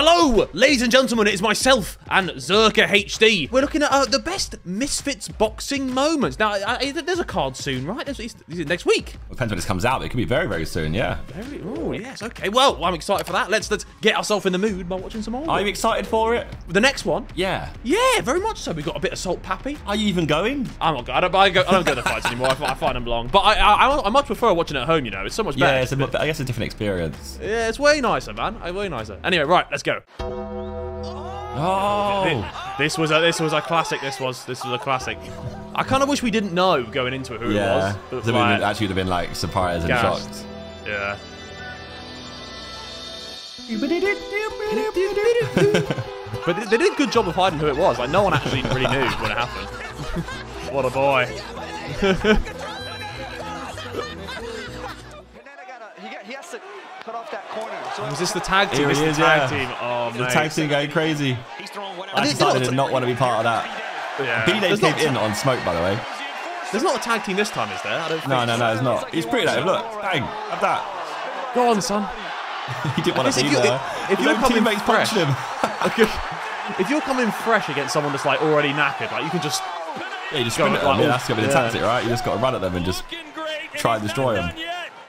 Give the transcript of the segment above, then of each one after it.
Hello, ladies and gentlemen, it's myself and Zerkaa HD. We're looking at uh, the best Misfits boxing moments. Now, I, I, there's a card soon, right? There's, it's, it's next week. Depends when this comes out. It could be very, very soon, yeah. Very, oh, yes, okay. Well, I'm excited for that. Let's let's get ourselves in the mood by watching some more. Are you excited for it? The next one? Yeah. Yeah, very much so. We've got a bit of Salt Papi. Are you even going? I'm not. going. I don't. I, go, I don't go to the fights anymore. I, I find them long. But I, I, I much prefer watching it at home. You know, it's so much better. Yeah, it's a, I guess a different experience. Yeah, it's way nicer, man. Way nicer. Anyway, right, let's go. Oh. This was a this was a classic. This was this was a classic. I kind of wish we didn't know going into it who yeah. it was. We like, actually would have been like surprised and Gassed. shocked. yeah. But they, they did a good job of hiding who it was. Like no one actually really knew when it happened. what a boy. cut corner. So Was this the tag team? Here This he is the tag yeah. team. Oh The man. tag team going crazy. he's throwing I did- decided not- to not want to be part of that. Yeah. B-Day came in on smoke, by the way. There's not a tag team this time, is there? I don't No, think no, so. no, it's not. He's pretty like, look, bang, have that. Go on, son. He didn't want to if be you- there. if- if you're coming teammates punched fresh- him. if you're coming fresh against someone that's like already knackered, like you can just Yeah, you just Go sprint at them. like, Yeah, all- that's got to be the yeah. tactic, right? You just got to run at them and just try and destroy them.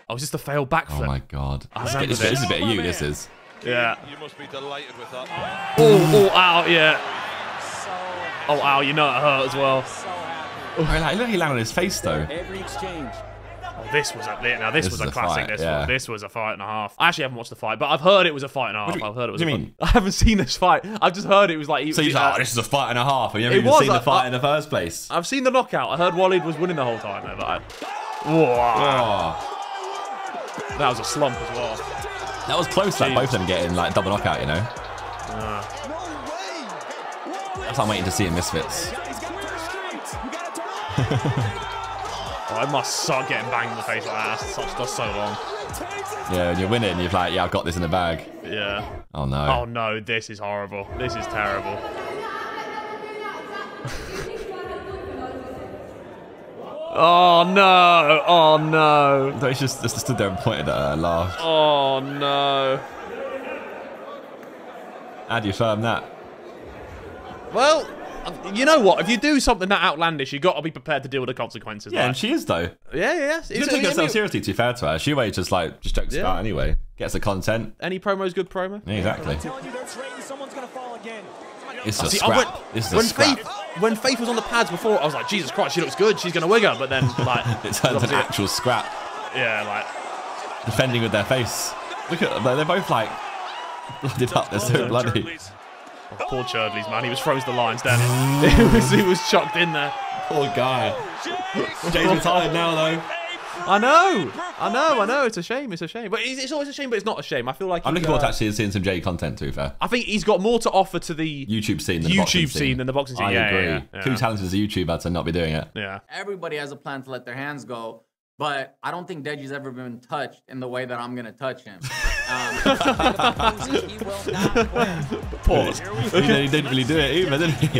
Oh, is this the failed backflip? Oh my god. I This, remember is- this this. is a bit of you, this is. Yeah. You must be delighted with that. Oh, oh, ow, yeah. Oh, ow, you know it hurt as well. Oh, like, look, he landed on his face though. Every exchange. Oh, this was a now this, This was is a a classic. fight, this yeah. one. This was a fight and a half. I actually haven't watched the fight, but I've heard it was a fight and a half. do you- I've heard it was. what do a you fight. mean? I haven't seen this fight. I've just heard it was like. So you're uh, like, oh, this is a fight and a half, and you haven't It even seen I- the fight I- in the first place. I've seen the knockout. I heard Waleed was winning the whole time. Though, but I, Whoa, Oh, that was a slump as well. that was close, like Jeez. both of them getting like double knockout, you know? That's what I'm waiting to see in Misfits. Oh, I must suck getting banged in the face like that. That's, such, that's so long. Yeah, and you're winning, you're like, yeah, I've got this in the bag. Yeah. Oh no. Oh no, this is horrible. This is terrible. oh no! Oh no! No, he's just, just stood there and pointed at her and laughed. Oh no! How do you firm that? Well, um, you know what? If you do something that outlandish, you got to be prepared to deal with the consequences. Yeah, like- and she is though. yeah, yeah. She It's- doesn't take I mean, herself seriously, Too be fair to her. She way just like, just jokes Yeah. about anyway. Gets the content. Any promo's good promo. Yeah, exactly. Telling you they're trading, someo's gonna fall again. It's a See, scrap. went- this is a when scrap. Faith, when Faith was on the pads before, I was like, Jesus Christ, she looks good. She's gonna wig her. But then, like, It turns an obviously- actual scrap. yeah, like, Defending with their face. Look at them. They're both like blooded up. They're so bloody. oh, poor Cherdleys, man. He was froze the lines down. he was, he was chucked in there. Poor guy. Jay's retired now though. I know, I know, I know. It's a shame. It's a shame. But it's, it's always a shame. But it's not a shame. I feel like I'm he, looking forward to uh, actually seeing some Jay content, to be fair. I think he's got more to offer to the YouTube scene than the boxing scene than the boxing scene. I yeah, agree. Yeah, yeah, Too talented as a YouTuber to not be doing it. yeah. everybody has a plan to let their hands go, but I don't think Deji's ever been touched in the way that I'm gonna touch him. Um, he will not win. Pause. he didn't really do it either, did he?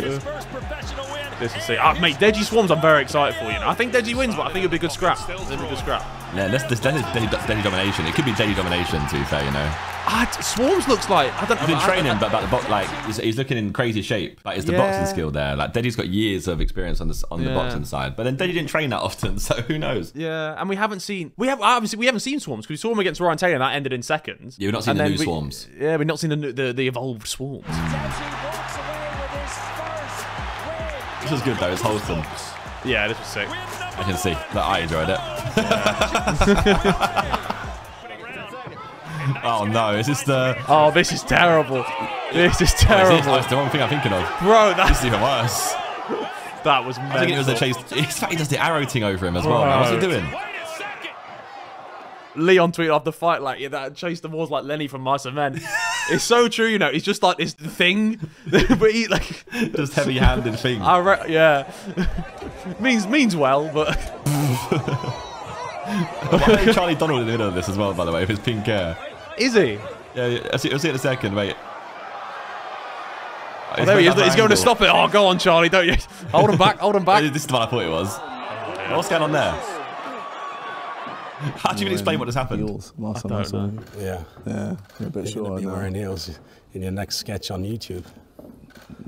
This is sick. Ah, mate, Deji Swarmz, I'm very excited for you. Know? I think Deji wins, but I think it'll be a good scrap. It'll be a good scrap. Yeah, this, this, this is Daddy, Daddy domination. It could be Daddy domination, to be fair, you know. Ah, t- Swarmz looks like I don't. He's been I- I- training, but about the box, like he's, he's looking in crazy shape. Like, is the Yeah. boxing skill there? Like, Deji's got years of experience on the on the boxing side, but then Deji didn't train that often, so who knows? Yeah, and we haven't seen we have obviously we haven't seen Swarmz because we saw him against Ryan Taylor and that ended in seconds. Yeah, we've not seen And the new we- Swarmz. Yeah, we've not seen the the, the evolved Swarmz. This was good though. It's wholesome. Yeah, this was sick. I can see that I enjoyed it. oh no, is this the? Oh, this is terrible. This is terrible. Oh, is this, terrible, that's the wrong thing I'm thinking of. bro. This is That even worse. that was. I think it was a chase. In fact, he does the arrow thing over him as well. man. What's he doing? Leon tweeted after the fight like, yeah, that chase the walls like Lenny from Mice and Men. it's so true, you know. He's just like this thing, but he like, Just heavy-handed thing. I re- yeah, means means well, but Why is Charlie Donald in the middle of this as well, by the way, with his pink hair? is he? Yeah, yeah, I'll see, I'll see it in a second, wait. Oh, there he is. He's going to stop it. Oh, go on, Charlie. Don't you hold him back? Hold him back. This is the one I thought it was. What's going on there? How do you even explain what has happened? Heels last time I saw him. Yeah. Yeah, you're a bit You're short be wearing heels in your next sketch on YouTube.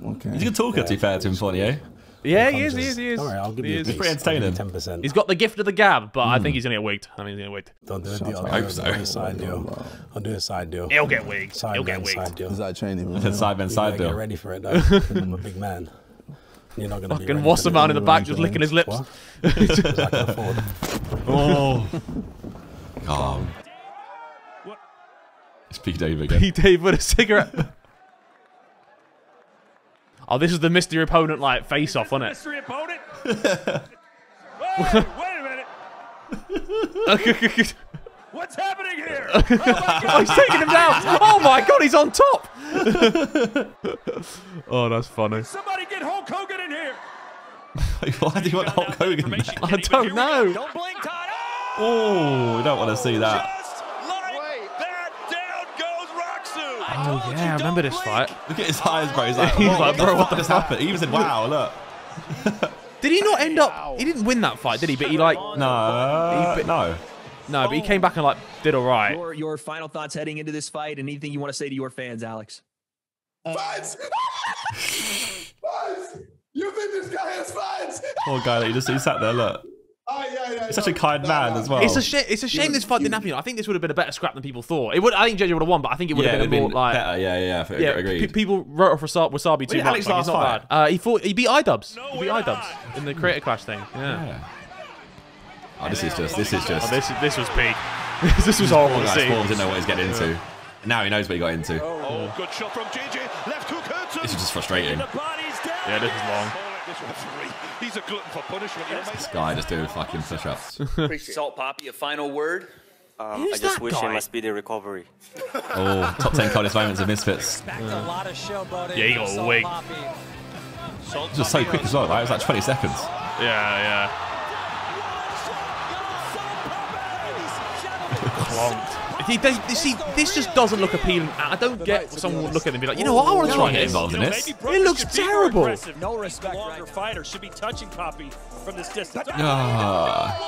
Okay. He's a good talker, to be fair to him, Fournier. Eh? Yeah, he is, he is, he is. Don't worry, I'll give He you a is. piece. pretty entertaining. Ten percent. He's got the gift of the gab, but I think hmm. he's gonna get wigged. I think he's gonna get wigged. Don't do a Shut deal. up. I'll do a side deal. I'll do a side deal. He'll get wigged. Side He'll get man, wigged. side deal. Is that training? Said side man, side deal. Get ready for it, though. I'm a big man. You're not gonna Fucking ready what's for the man in the back just licking his lips? What? 'Cause I can afford. Oh. Calm. It's P. Dave again. He Dave with a cigarette. oh, this is the mystery opponent like face off, wasn't it? Mystery opponent. Wait, wait a minute. What's happening here? Oh my oh, God. he's taking him down. Oh my god, he's on top. oh, that's funny. Somebody get Hulk Hogan in here. Why do you want Hulk Hogan? there? I don't know. Don't blink, Todd. Oh, we don't want to see that. Just like that, down goes Roxu. Oh yeah, I remember this fight. Look at his eyes, bro. He's like, He's oh, like, bro, what fuck the just happened? He even said, wow, look. Did he not end up? He didn't win that fight, did he? But he like No, He- no. no, but he came back and like did all right. Your, your final thoughts heading into this fight and anything you want to say to your fans, Alex? Fans! fans! You think this guy has fans? Poor guy that he just he sat there, look. Oh, yeah, yeah, He's such no, a kind no, man no. as well. It's a shame. It's a shame this fight didn't happen. I think this would have been a better scrap than people thought. It would. I think JJ would have won, but I think it would yeah, have it'd been, been more like. better. Yeah, yeah, yeah. Yeah, agreed. pe- people wrote off Wassabi too did much. Alex like, he's last not fight? bad. Uh, he fought. He beat iDubbbz. No, he we're beat not. in the Creator Clash thing. Yeah. Yeah. Oh, this is just, this is just. Oh, this this was peak. this was horrible Poor to see. Swarmz didn't know what he's getting into. Now he knows what he got into. Oh, good shot from JJ. Left hook hurts. This is just frustrating. The body's down. Yeah, this is long. This he's a glutton for punishment. You know. This guy just doing fucking push-ups. Salt Papi, a final word? Um, Who's I just that wish guy? him a speedy recovery. Oh, top 10 coldest moments of Misfits. Uh, Yeah, he got a wig. Just so quick as well, right? It was like 20 seconds. Yeah, yeah. Clonked. He, they, they- see, this just doesn't look appealing. I don't get someone would look at it and be like, you know what, I want to try get involved in You know, this. It looks should be more terrible. No respect. Longer fighter should be touching Papi from this distance. Ah.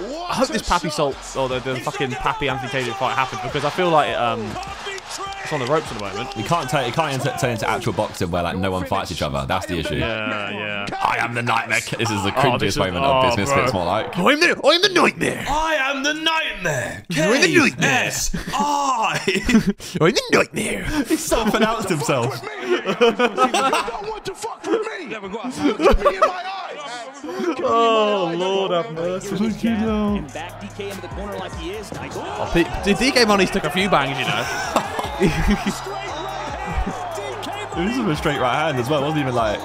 What! I hope this Papi Salt or the, the fucking Papi Anthony Taylor fight happened because I feel like it, um, it's on the ropes at the moment. You can't take, it can't enter- turn into actual boxing where like no one fights each other. That's the issue. Yeah, yeah. I am the nightmare. This is the Oh, cringiest this is- moment oh, of Biz Misfits, bro. more like. I'm the, I'm the nightmare. I am the nightmare. You're the nightmare. S I. I'm the nightmare. He so pronounced himself. You don't want to fuck with me! Look at me in my eyes! Oh, Lord have mercy. And back DK into the corner like he is. Nice. Oh, P- D- DK Money's took a few bangs, you know. This is a straight right hand as well. It wasn't even like.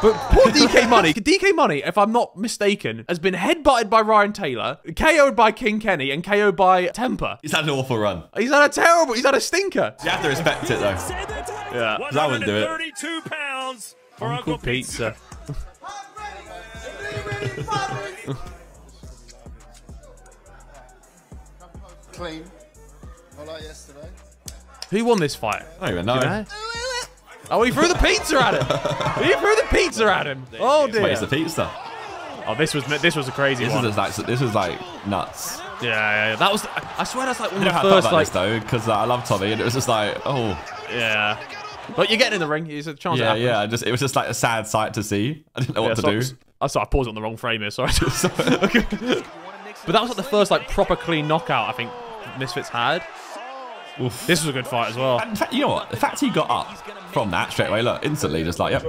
But poor DK Money, DK Money, if I'm not mistaken, has been headbutted by Ryan Taylor, KO'd by King Kenny, and KO'd by Temperrr. He's had an awful run. He's had a terrible, he's had a stinker. You have to respect it though. Yeah. 'Cause I wouldn't do it. 132 pounds for Uncle Uncle Pizza. Pizza. Clean. I like yesterday. Who won this fight? I don't even know. You know? Oh, he threw the pizza at him. he threw the pizza at him. Oh dear. Wait, it's the pizza. Oh, this was this was a crazy This one. is like this was like nuts. yeah, yeah, yeah. That was. I swear that's like one You know of the how I felt first about like. this though, because uh, I love Tommy, and it was just like, oh, Yeah. But you're getting in the ring. It's a chance. yeah, yeah. Just it was just like a sad sight to see. I didn't know what Yeah, to so- do. I sorry, I paused it on the wrong frame here. Sorry. but that was like the first like proper clean knockout I think Misfits had. Oof. This was a good fight as well. And fact, you know what? The fact he got up from that straight away, look, instantly, just like, yep.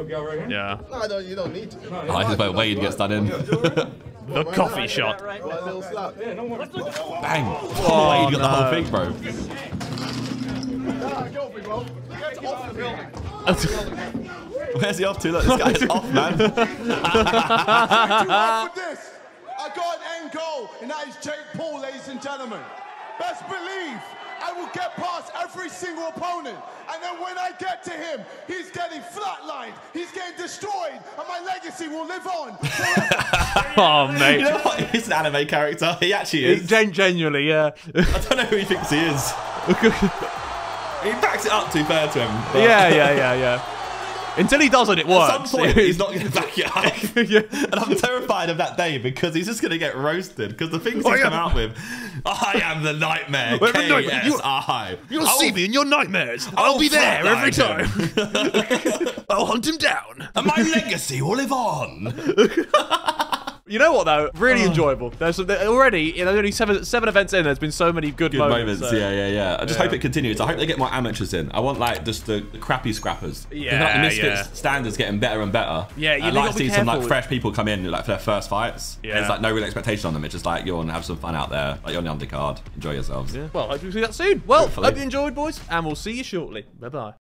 Yeah. No, no, you don't need to. Oh, this is where Wade gets done in. The coffee shot. Right, little slap. Bang. Oh, Wade got the whole thing, bro. Nah, go, big bro. Get off the building. Where's he off to? Look, this guy's off, man. Too hard for this. I got an end goal, and that is Jake Paul, ladies and gentlemen. Best believe I will get past every single opponent, and then when I get to him, he's getting flatlined, he's getting destroyed, and my legacy will live on. Oh mate. You know what? He's an anime character. He actually It is. gen- genuinely, yeah. I don't know who he thinks he is. He backs it up, too be fair to him. but- yeah, yeah, yeah, yeah. Until he doesn't, it works. At some point, he's not going to back it up. And I'm terrified of that day because he's just going to get roasted. Because the things oh, he's come out with, I am the nightmare. Well, the nightmare. You- KSI. You'll oh. see me in your nightmares. I I'll be there every time. I'll hunt him down. And my legacy will live on. You know what though? Really oh. enjoyable. There's there, already, you know, only seven seven events in. There's been so many good, Good moments. moments, so- yeah, yeah, yeah. I just Yeah. hope it continues. I hope they get more amateurs in. I want like just the, the crappy scrappers. like, Yeah, the Misfits yeah. standards getting better and better. Yeah, you like to see some like fresh people come in like for their first fights. Yeah. There's like no real expectation on them. It's just like you're gonna have some fun out there. Like you're on the undercard. Enjoy yourselves. Well, hope you see that soon. Well, Hopefully. hope you enjoyed, boys, and we'll see you shortly. Bye bye.